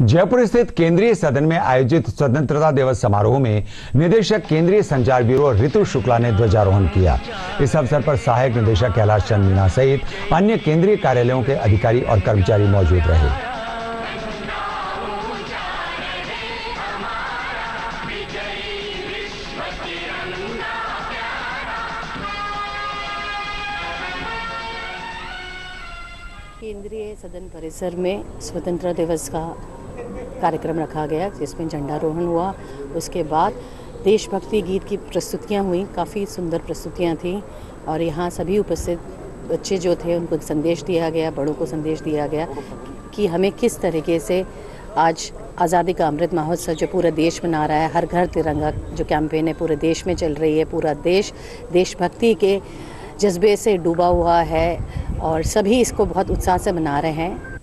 जयपुर स्थित केंद्रीय सदन में आयोजित स्वतंत्रता दिवस समारोह में निदेशक केंद्रीय संचार ब्यूरो ऋतु शुक्ला ने ध्वजारोहण किया। इस अवसर पर सहायक निदेशक कैलाश चंद मीणा सहित अन्य केंद्रीय कार्यालयों के अधिकारी और कर्मचारी मौजूद रहे। केंद्रीय सदन परिसर में स्वतंत्रता दिवस का कार्यक्रम रखा गया, जिसमें झंडारोहण हुआ। उसके बाद देशभक्ति गीत की प्रस्तुतियाँ हुई, काफ़ी सुंदर प्रस्तुतियाँ थीं और यहाँ सभी उपस्थित बच्चे जो थे, उनको संदेश दिया गया, बड़ों को संदेश दिया गया कि हमें किस तरीके से आज आज़ादी का अमृत महोत्सव जो पूरा देश मना रहा है, हर घर तिरंगा जो कैंपेन है, पूरे देश में चल रही है, पूरा देश, देशभक्ति के जज्बे से डूबा हुआ है और सभी इसको बहुत उत्साह से मना रहे हैं।